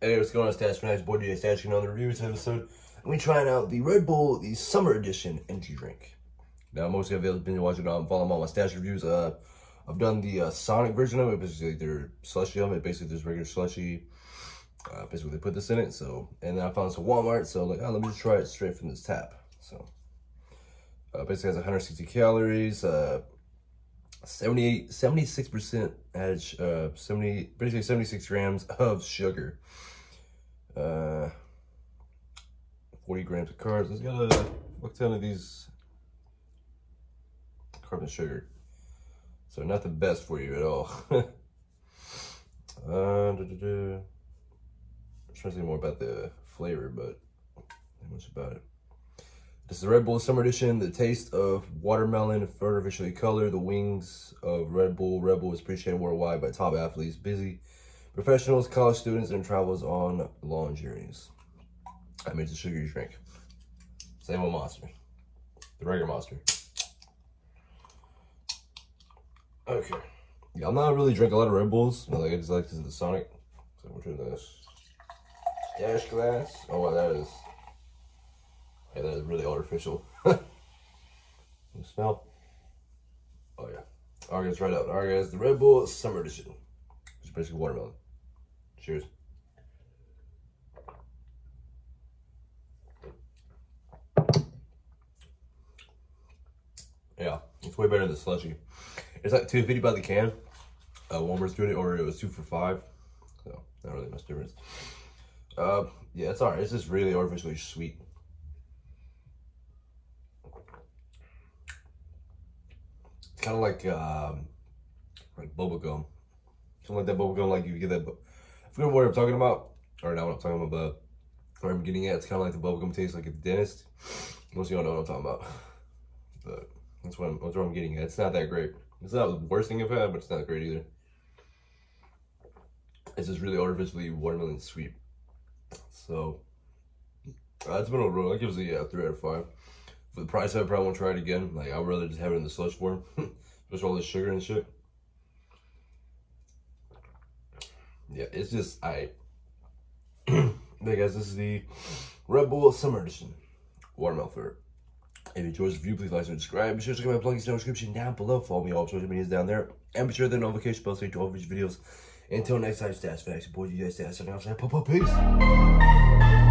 Hey, what's going on, Stash Fanatics? Boy, DJ Stash on the reviews episode. We trying out the Red Bull, the Summer Edition energy drink. Now, most of you have been watching, um, following all my Stash reviews. Uh, I've done the uh, Sonic version of it, basically their slushy of it, basically just regular slushy. Uh, basically, they put this in it. So, and then I found this at Walmart. So, like, oh, let me just try it straight from this tap. So, uh, basically has 160 calories. Uh, 78, 76% added, uh, 70, basically 76 grams of sugar. Uh, 40 grams of carbs. It's got a, what ton of these carbon sugar. So not the best for you at all. uh, I'm trying to say more about the flavor, but not much about it. This is the Red Bull Summer Edition. The taste of watermelon, artificially colored. The wings of Red Bull. Red Bull is appreciated worldwide by top athletes, busy professionals, college students, and travels on long journeys. I made the sugary drink. Same with Monster. The regular Monster. Okay. Yeah, I'm not really drink a lot of Red Bulls. Like I just like this is the Sonic. So we're doing this. Dash glass. Oh, wow, that is yeah, that is really artificial. smell? Oh yeah. Alright guys, right out. Alright guys, the Red Bull Summer Edition. It's basically watermelon. Cheers. Yeah, it's way better than slushy. It's like 250 by the can. Uh, Walmart's doing it, or it was two for five. So, not really much difference. Uh, yeah, it's alright. It's just really artificially sweet. Kind of like um, like bubble gum. Kind of like that bubble gum, like you get that. I forget what I'm talking about, or not what I'm talking about, but I'm getting at, it's kind of like the bubble gum taste, like a dentist. Most of y'all know what I'm talking about, but that's what I'm, that's what I'm getting at. It's not that great. It's not the worst thing I've had, but it's not great either. It's just really artificially watermelon sweet. So, uh, it's been a roll. Gives it a yeah, 3 out of 5 for the price I probably won't try it again. Like, I'd rather just have it in the slush form. just all the sugar and shit. Yeah, it's just, I... hey guys, this is the Red Bull Summer Edition. Watermelon flavor. If you enjoyed this review, please like and subscribe. Be sure to check out my plugins down description down below. Follow me all social medias down there. And be sure to the notification bell so you to all future videos. Until next time, Stash Facts. Boy, you guys. Signing off. Pop, pop, peace.